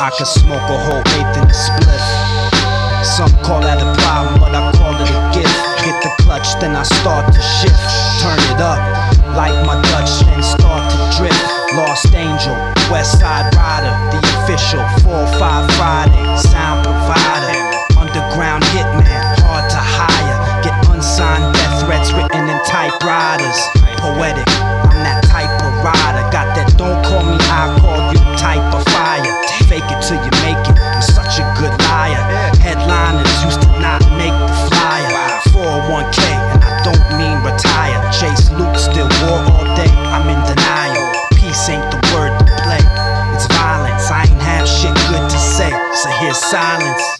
I can smoke a whole eighth in a spliff. Some call that a problem, but I call it a gift. Hit the clutch, then I start to shift. Turn it up, like my Dutch, then start to drift. Lost Angel, West Side Rider, the official 4-5 Friday, sound provider. Underground hitman, hard to hire. Get unsigned death threats written in typewriters. Poetic. silence.